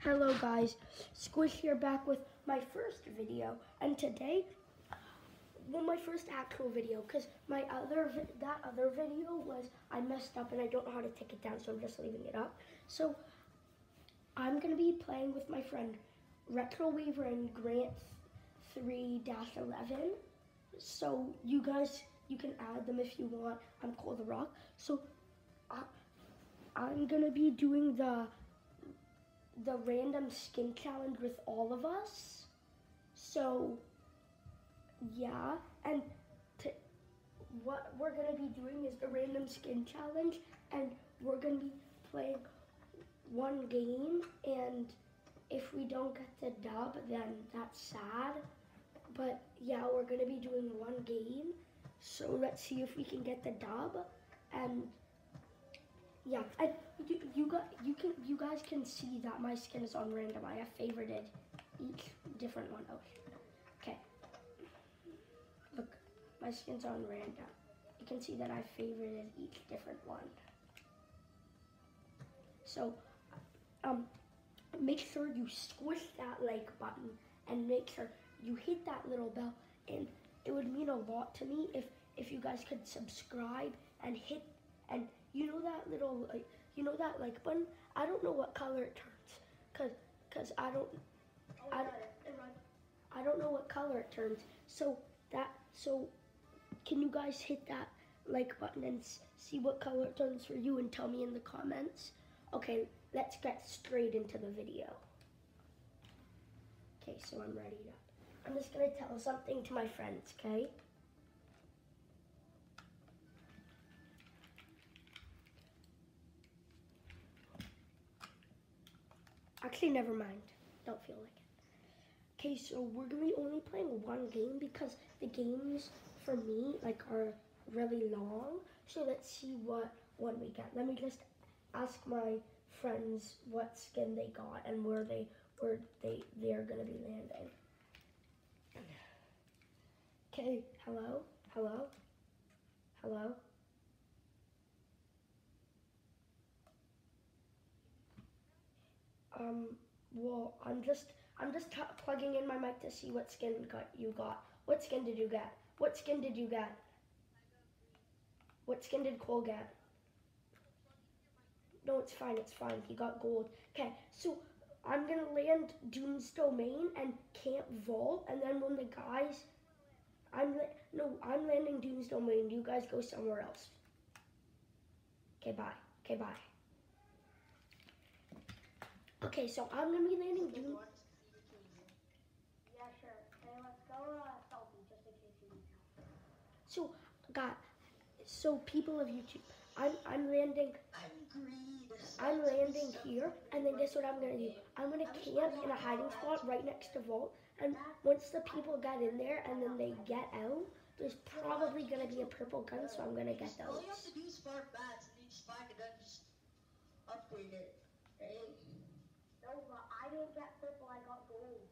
Hello guys, Squish here back with my first video and today, well my first actual video because my other, that other video was I messed up and I don't know how to take it down so I'm just leaving it up. So I'm going to be playing with my friend Retro Weaver and Grant 3-11. So you guys, you can add them if you want. I'm Cole the Rock. So I, I'm going to be doing the the random skin challenge with all of us. So, yeah, and what we're gonna be doing is the random skin challenge, and we're gonna be playing one game, and if we don't get the dub, then that's sad. But yeah, we're gonna be doing one game, so let's see if we can get the dub, and yeah, I, you, you got you can you guys can see that my skin is on random. I have favorited each different one. Oh, okay. Look, my skin's on random. You can see that I favorited each different one. So, um, make sure you squish that like button and make sure you hit that little bell. And it would mean a lot to me if if you guys could subscribe and hit and you know that little like you know that like button? I don't know what color it turns because because i don't oh, I, I don't know what color it turns. So that so can you guys hit that like button and see what color it turns for you and tell me in the comments? Okay let's get straight into the video. Okay so i'm ready to i'm just gonna tell something to my friends okay Actually, never mind. Don't feel like it. Okay, so we're gonna be only playing one game because the games for me like are really long. So let's see what one we get. Let me just ask my friends what skin they got and where they where they they're gonna be landing. Okay, hello, hello, hello. Um, well, I'm just I'm just plugging in my mic to see what skin got you got. What skin did you get? What skin did you get? What skin did Cole get? No, it's fine, it's fine. He got gold. Okay, so I'm gonna land Doom's Domain and Camp Vault, and then when the guys, I'm no, I'm landing Doom's Domain. You guys go somewhere else. Okay, bye. Okay, bye. Okay, so I'm gonna be landing. Yeah, sure. Okay, let's go uh, selfie just in case you need. So, God, so people of YouTube, I'm I'm landing. I'm landing here, and then guess what I'm gonna do? I'm gonna camp in a hiding spot right next to Vault, and once the people get in there and then they get out, there's probably gonna be a purple gun, so I'm gonna get those. All you have to do is spark bats, and you spark and then just upgrade it, right? No, but I didn't get purple, I got gold.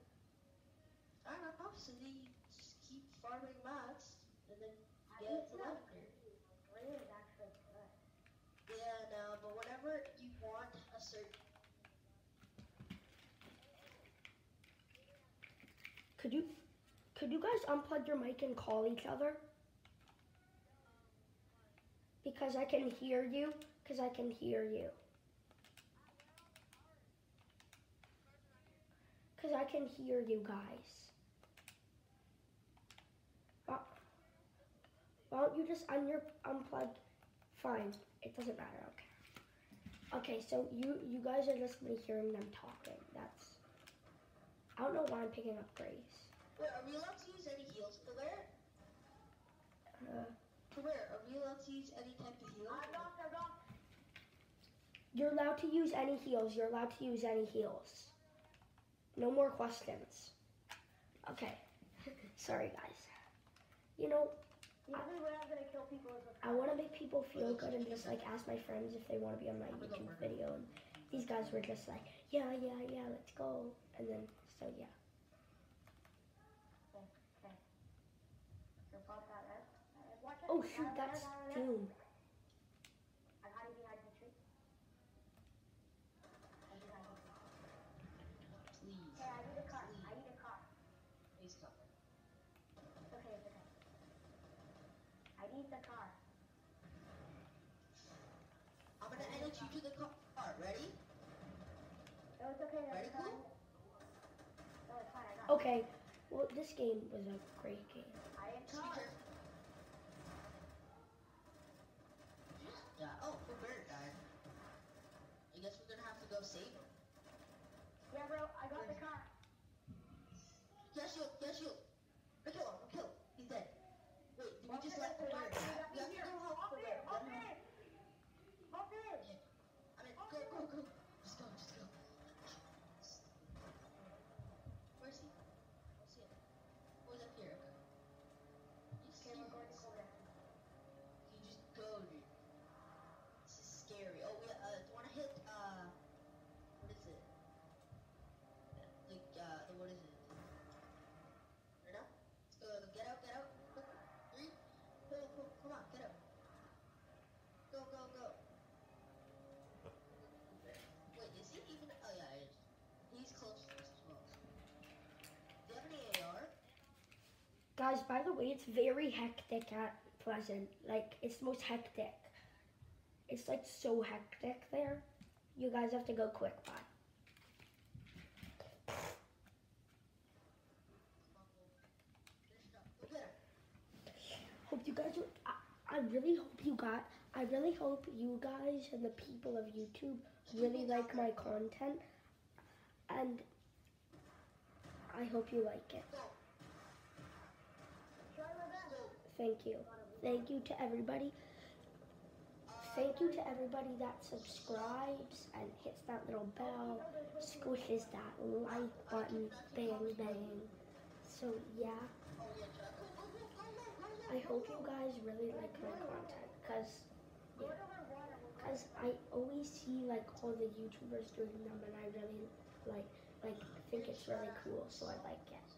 I don't know, so then you just keep farming mats, and then I get think to that level. green is actually good. Yeah, no, but whenever you want a certain Could you, could you guys unplug your mic and call each other? Because I can hear you. Because I can hear you. Because I can hear you guys. Why, why don't you just un your unplug? Fine. It doesn't matter. Okay. Okay, so you you guys are just me hearing them talking. That's. I don't know why I'm picking up Grace. Wait, are we allowed to use any heals to wear? Uh, To wear, are we allowed to use any type of heal? I got, I got. You're allowed to use any heals. You're allowed to use any heals. No more questions. Okay. Sorry, guys. You know, The only way I'm gonna kill people is with I want to make people feel good and just like ask my friends if they want to be on my YouTube video. And these guys were just like, yeah, yeah, yeah, let's go. And then, so yeah. Okay, okay. So oh, pop that red. that red. Watch it. Oh Got shoot, it, that's got it, got it. Doom. I'm hiding behind the tree. I'm behind the tree. He's coming. Okay, it's okay. I need the car. I'm gonna edit you to the car. Ready? No, it's okay. Ready, That's fine. cool? No, it's fine. I got it. Okay, well, this game was a great game. I have Just car. Yeah. Oh, the bird died. I guess we're gonna have to go save him. Yeah, bro. I got the car. Yes, you. Yes, you. Kill him. Kill him. He's dead. Wait, did we just let the bird die? We have to go help the bird. Hop Let him- in. Hop in. I mean, go, go, go. Just go, just go. Where's he? Where's he? Oh, he's up here. Okay. He's Okay, we're going to serious. Korea. He just go, dude. This is scary. Oh, we uh, do you want to hit uh, what is it? Like uh, the what is it? Right now? Let's go. Get out, get out. Quick. Three. Go, go, come on, get out. Go, go, go. Wait, is he even? Oh yeah, he is. He's close to us as well. Do you have any AR? Guys, by the way, it's very hectic at Pleasant. Like, it's the most hectic. It's like so hectic there. You guys have to go quick, bye. Hope you guys. are- I, I really hope you got. I really hope you guys and the people of YouTube really like my content, and I hope you like it. Go. Try my best. Go. Thank you. Thank you to everybody. Thank you to everybody that subscribes and hits that little bell, squishes that like button, bang bang. So yeah, yeah. I hope you guys really like my content, cause Go to my water. We'll go. Cause I always see like all the YouTubers doing them, and I really like like think it's really cool, so I like it.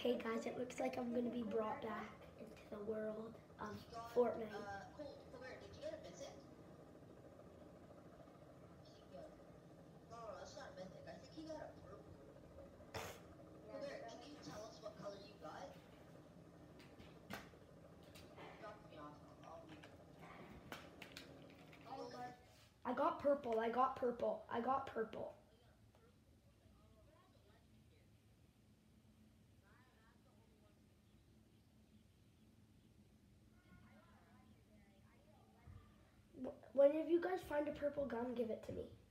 Okay, guys, it looks like I'm gonna be brought back into the world of Fortnite. I got purple. I got purple. I got purple. I got purple. Wh- When if you guys find a purple gum, give it to me.